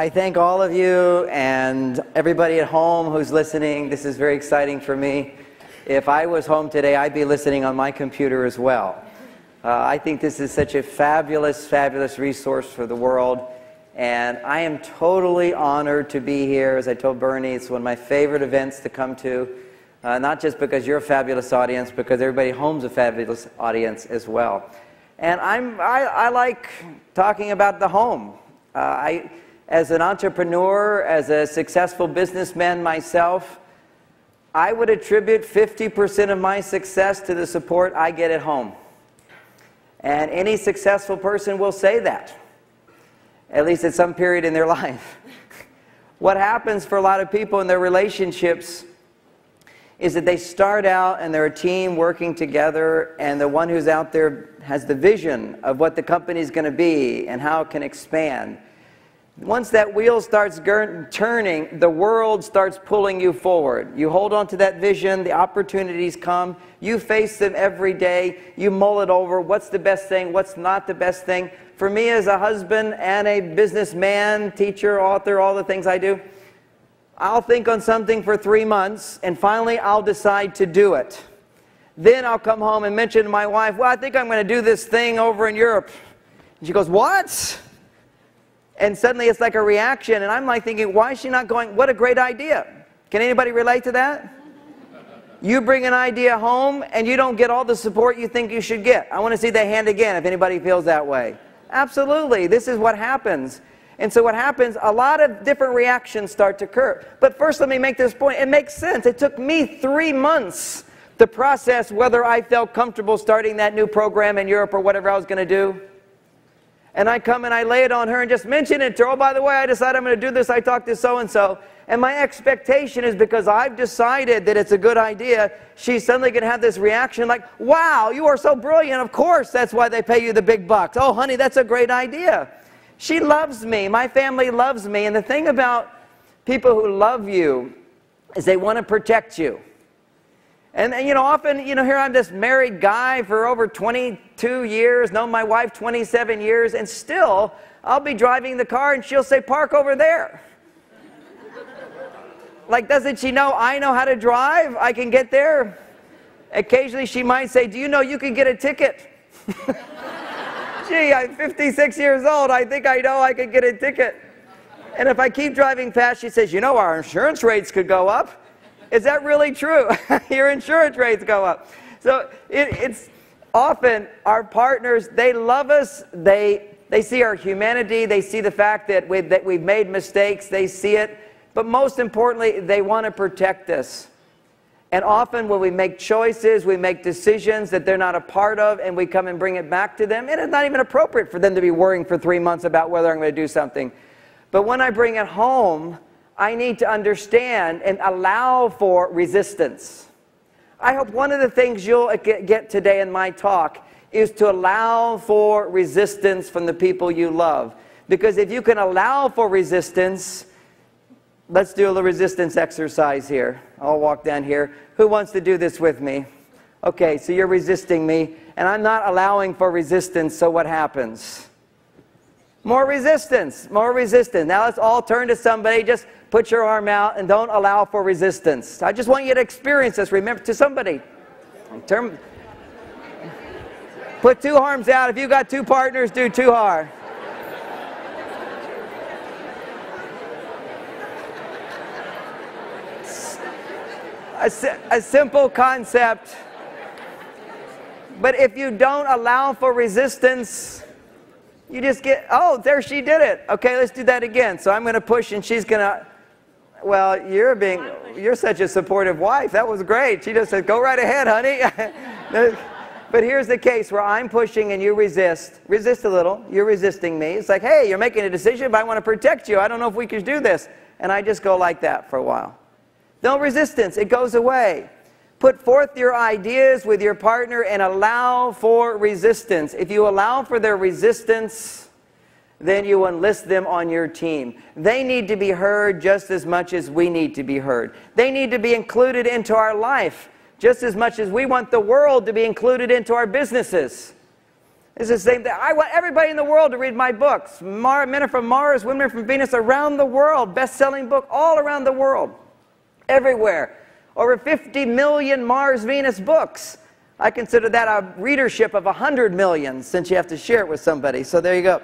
I thank all of you and everybody at home who's listening. This is very exciting for me. If I was home today, I'd be listening on my computer as well. Uh, I think this is such a fabulous, fabulous resource for the world. And I am totally honored to be here. As I told Bernie, it's one of my favorite events to come to. Uh, not just because you're a fabulous audience, because everybody home's a fabulous audience as well. And I'm, I, I like talking about the home. Uh, I, as an entrepreneur, as a successful businessman myself, I would attribute 50% of my success to the support I get at home. And any successful person will say that, at least at some period in their life. what happens for a lot of people in their relationships is that they start out and they're a team working together, and the one who's out there has the vision of what the company is going to be and how it can expand. Once that wheel starts turning, the world starts pulling you forward. You hold on to that vision, the opportunities come, you face them every day, you mull it over what's the best thing, what's not the best thing. For me, as a husband and a businessman, teacher, author, all the things I do, I'll think on something for three months and finally I'll decide to do it. Then I'll come home and mention to my wife, Well, I think I'm going to do this thing over in Europe. And she goes, What? And suddenly it's like a reaction and i'm like thinking why is she not going what a great idea. Can anybody relate to that? You bring an idea home and you don't get all the support you think you should get. I want to see that hand again if anybody feels that way. Absolutely this is what happens. And so what happens a lot of different reactions start to occur. But first let me make this point. It makes sense. It took me three months to process whether i felt comfortable starting that new program in europe or whatever i was going to do and I come and I lay it on her and just mention it to her. Oh, by the way, I decided I'm going to do this. I talked to so and so. And my expectation is because I've decided that it's a good idea, she's suddenly going to have this reaction like, wow, you are so brilliant. Of course, that's why they pay you the big bucks. Oh, honey, that's a great idea. She loves me. My family loves me. And the thing about people who love you is they want to protect you. And, you know, often, you know, here I'm this married guy for over 22 years, known my wife 27 years, and still I'll be driving the car and she'll say, Park over there. like, doesn't she know I know how to drive? I can get there. Occasionally she might say, Do you know you can get a ticket? Gee, I'm 56 years old. I think I know I could get a ticket. And if I keep driving fast, she says, You know, our insurance rates could go up. Is that really true? Your insurance rates go up. So it, it's often our partners, they love us, they, they see our humanity, they see the fact that, we, that we've made mistakes, they see it, but most importantly, they want to protect us. And often when we make choices, we make decisions that they're not a part of, and we come and bring it back to them, and it's not even appropriate for them to be worrying for three months about whether I'm going to do something. But when I bring it home, I need to understand and allow for resistance. I hope one of the things you'll uh, get today in my talk is to allow for resistance from the people you love. Because if you can allow for resistance, let's do a little resistance exercise here. I'll walk down here. Who wants to do this with me? Okay, so you're resisting me, and I'm not allowing for resistance, so what happens? More resistance, more resistance. Now let's all turn to somebody. Just put your arm out and don't allow for resistance. I just want you to experience this. Remember to somebody. Turn, put two arms out. If you've got two partners, do two hard. A, a simple concept. But if you don't allow for resistance, you just get, oh, there she did it. Okay, let's do that again. So I'm going to push and she's going to well, you're being, you're such a supportive wife. That was great. She just said, go right ahead, honey. but here's the case where I'm pushing and you resist. Resist a little. You're resisting me. It's like, hey, you're making a decision, but I want to protect you. I don't know if we can do this. And I just go like that for a while. No resistance. It goes away. Put forth your ideas with your partner and allow for resistance. If you allow for their resistance, then you enlist them on your team. They need to be heard just as much as we need to be heard. They need to be included into our life just as much as we want the world to be included into our businesses. It's the same thing. I want everybody in the world to read my books. Mar- Men are from Mars, Women are from Venus, around the world. Best selling book all around the world. Everywhere. Over 50 million Mars Venus books. I consider that a readership of 100 million since you have to share it with somebody. So there you go.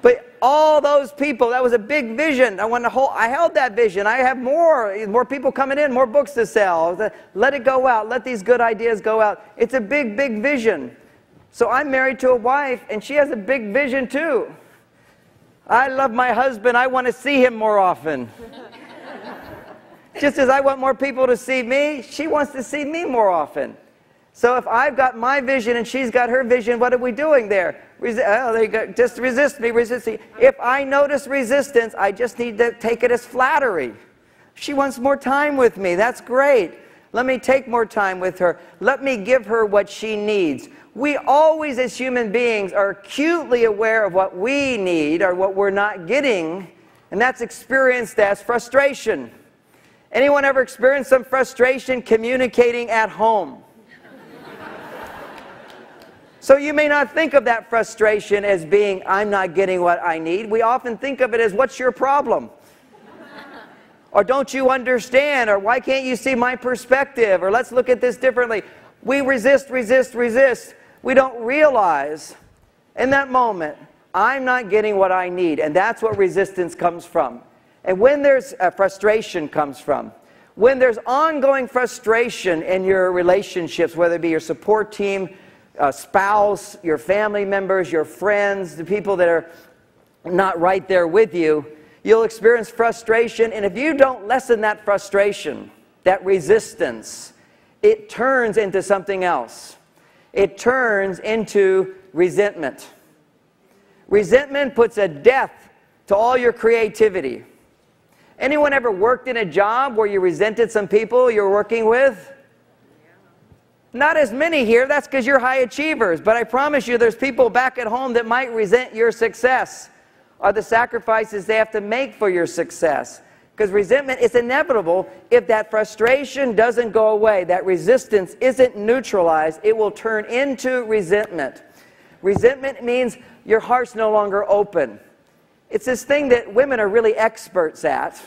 But all those people, that was a big vision. I want to hold, I held that vision. I have more, more people coming in, more books to sell. Let it go out. Let these good ideas go out. It's a big, big vision. So I'm married to a wife, and she has a big vision too. I love my husband. I want to see him more often. Just as I want more people to see me, she wants to see me more often. So if I've got my vision and she's got her vision, what are we doing there? Resi- oh, there you go. Just resist me, resist me. If I notice resistance, I just need to take it as flattery. She wants more time with me. That's great. Let me take more time with her. Let me give her what she needs. We always, as human beings, are acutely aware of what we need or what we're not getting, and that's experienced as frustration. Anyone ever experienced some frustration communicating at home? So you may not think of that frustration as being, I'm not getting what I need. We often think of it as, what's your problem? or don't you understand? Or why can't you see my perspective? Or let's look at this differently. We resist, resist, resist. We don't realize in that moment, I'm not getting what I need. And that's what resistance comes from. And when there's uh, frustration comes from, when there's ongoing frustration in your relationships, whether it be your support team, uh, spouse, your family members, your friends, the people that are not right there with you, you'll experience frustration. And if you don't lessen that frustration, that resistance, it turns into something else. It turns into resentment. Resentment puts a death to all your creativity. Anyone ever worked in a job where you resented some people you're working with? Not as many here, that's because you're high achievers. But I promise you, there's people back at home that might resent your success or the sacrifices they have to make for your success. Because resentment is inevitable if that frustration doesn't go away, that resistance isn't neutralized, it will turn into resentment. Resentment means your heart's no longer open. It's this thing that women are really experts at.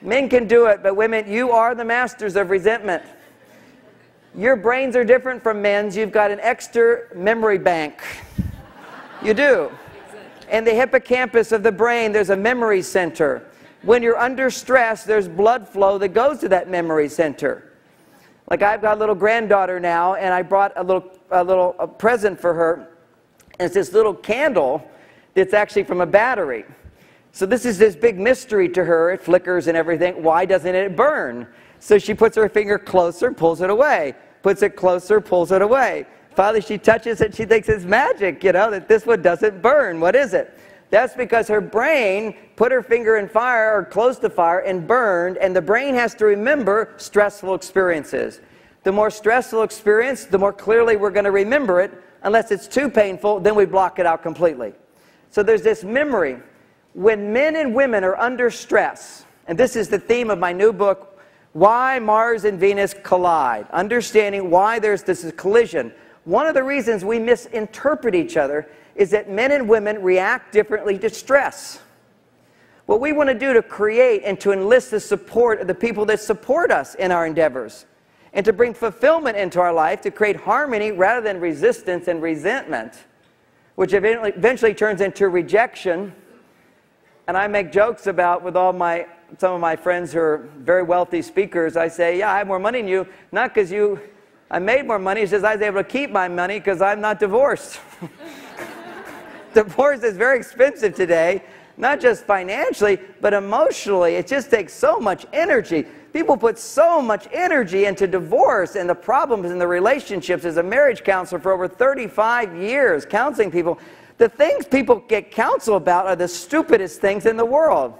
Men can do it, but women, you are the masters of resentment. Your brains are different from men's. You've got an extra memory bank. You do. In the hippocampus of the brain, there's a memory center. When you're under stress, there's blood flow that goes to that memory center. Like I've got a little granddaughter now, and I brought a little, a little a present for her. And it's this little candle that's actually from a battery. So this is this big mystery to her. It flickers and everything. Why doesn't it burn? So she puts her finger closer, and pulls it away, puts it closer, pulls it away. Finally, she touches it. She thinks it's magic, you know, that this one doesn't burn. What is it? That's because her brain put her finger in fire or close to fire and burned, and the brain has to remember stressful experiences. The more stressful experience, the more clearly we're going to remember it. Unless it's too painful, then we block it out completely. So there's this memory. When men and women are under stress, and this is the theme of my new book, Why Mars and Venus Collide, understanding why there's this collision. One of the reasons we misinterpret each other is that men and women react differently to stress. What we want to do to create and to enlist the support of the people that support us in our endeavors and to bring fulfillment into our life, to create harmony rather than resistance and resentment, which eventually, turns into rejection. And I make jokes about with all my some of my friends who are very wealthy speakers. I say, "Yeah, I have more money than you, not because you I made more money. It's just I was able to keep my money because I'm not divorced." Divorce is very expensive today, not just financially, but emotionally. It just takes so much energy. People put so much energy into divorce and the problems in the relationships as a marriage counselor for over 35 years, counseling people. The things people get counsel about are the stupidest things in the world.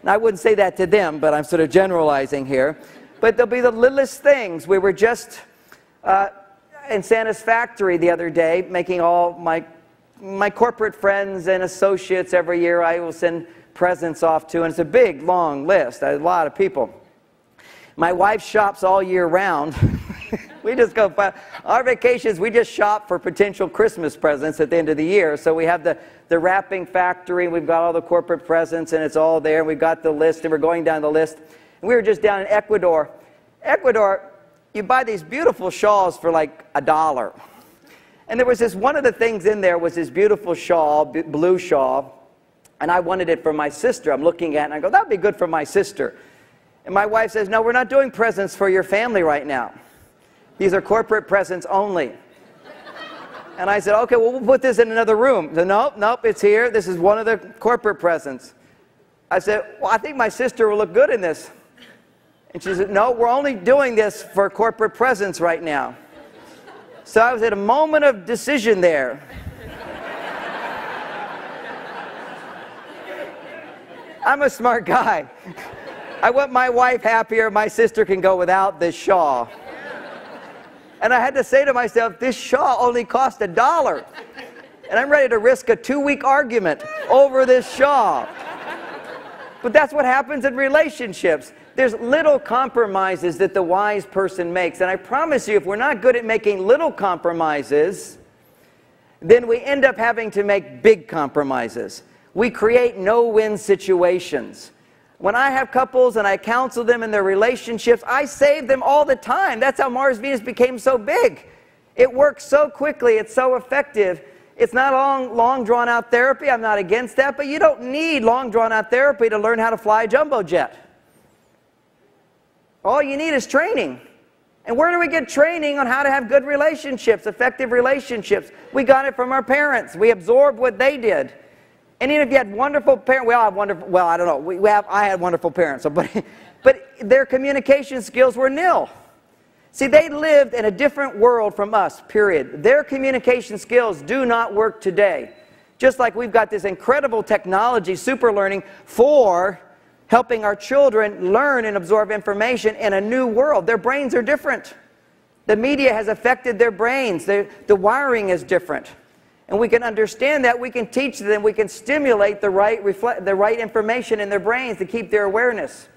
And I wouldn't say that to them, but I'm sort of generalizing here. But they'll be the littlest things. We were just uh, in Santa's factory the other day, making all my my corporate friends and associates every year I will send presents off to, and it's a big, long list, a lot of people. My wife shops all year round. we just go, our vacations, we just shop for potential Christmas presents at the end of the year. So we have the, the wrapping factory, and we've got all the corporate presents, and it's all there. And we've got the list, and we're going down the list. And we were just down in Ecuador. Ecuador, you buy these beautiful shawls for like a dollar. And there was this, one of the things in there was this beautiful shawl, blue shawl. And I wanted it for my sister. I'm looking at it and I go, that'd be good for my sister. And my wife says, No, we're not doing presents for your family right now. These are corporate presents only. And I said, Okay, well, we'll put this in another room. Said, nope, nope, it's here. This is one of the corporate presents. I said, Well, I think my sister will look good in this. And she said, No, we're only doing this for corporate presents right now. So I was at a moment of decision there. I'm a smart guy. I want my wife happier. My sister can go without this shawl. And I had to say to myself, this shawl only cost a dollar. And I'm ready to risk a two week argument over this shawl. But that's what happens in relationships. There's little compromises that the wise person makes. And I promise you, if we're not good at making little compromises, then we end up having to make big compromises. We create no win situations. When I have couples and I counsel them in their relationships, I save them all the time. That's how Mars Venus became so big. It works so quickly, it's so effective. It's not long, long drawn out therapy. I'm not against that, but you don't need long drawn out therapy to learn how to fly a jumbo jet. All you need is training. And where do we get training on how to have good relationships, effective relationships? We got it from our parents. We absorbed what they did. And even if you had wonderful parents, we all have wonderful, well, I don't know, we, have, I had wonderful parents, so, but, but their communication skills were nil. See, they lived in a different world from us, period. Their communication skills do not work today. Just like we've got this incredible technology, super learning, for helping our children learn and absorb information in a new world. Their brains are different. The media has affected their brains, the, the wiring is different and we can understand that, we can teach them, we can stimulate the right, the right information in their brains to keep their awareness.